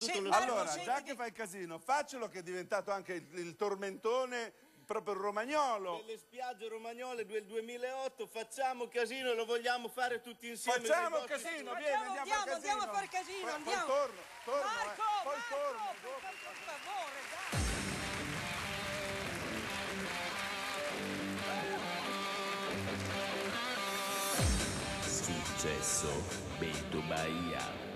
Marco, Allora, già che fai casino, faccelo che è diventato anche il, il tormentone proprio il romagnolo. Delle spiagge romagnole del 2008 facciamo casino e lo vogliamo fare tutti insieme. Facciamo casino, vieni, andiamo, andiamo, a andiamo a fare casino, Poi- andiamo. Poi torno, torno, Marco, eh, poi Marco, torno. per, dopo. per favore, dai. Successo Beto Bahia.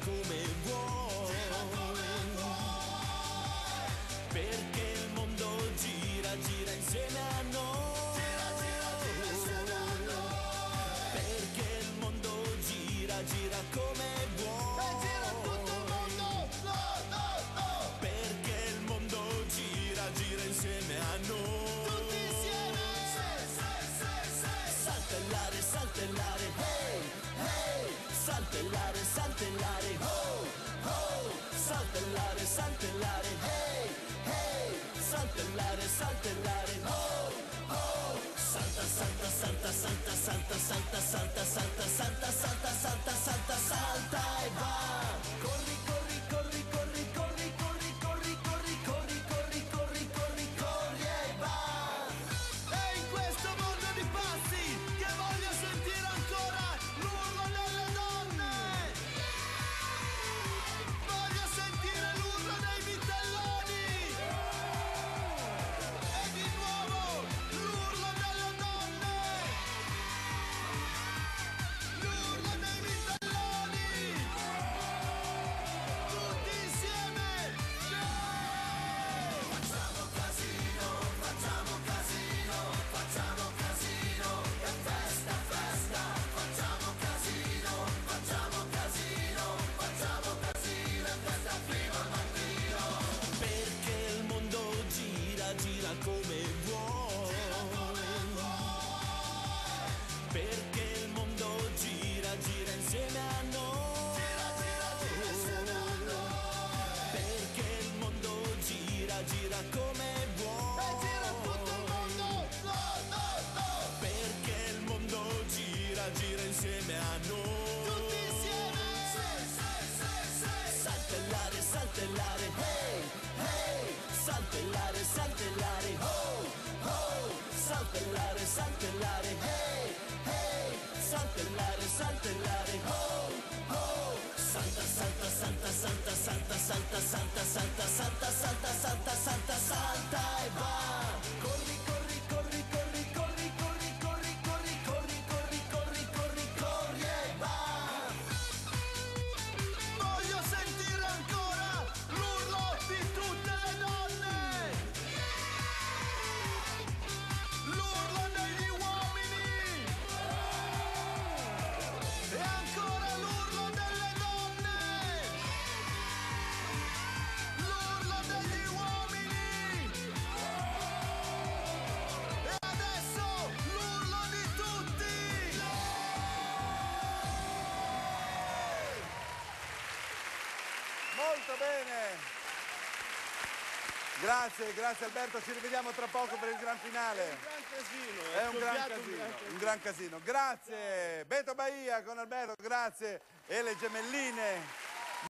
Come vuoi. Perché il mondo gira, gira insieme a noi. Perché il mondo gira, gira come vuoi. E gira tutto il mondo! No, no, no! Perché il mondo gira, gira insieme a noi. Tutti insieme! Saltellare, saltellare, hey, hey. Saltellare, saltellare, oh, oh. Saltellare, saltellare, hey, hey. Saltellare, saltellare, oh, com. saltelare, saltelare, ho, ho, saltelare, saltelare, hey, hey, saltelare, saltelare, ho, ho, salta, salta, salta, salta, salta, salta, salta, salta, salta, salta, salta, salta, Molto bene. Grazie, grazie Alberto, ci rivediamo tra poco per il gran finale. gran casino. È un gran scoppiato casino, un gran casino. Grazie. Beto Bahia con Alberto, grazie. E le gemelline.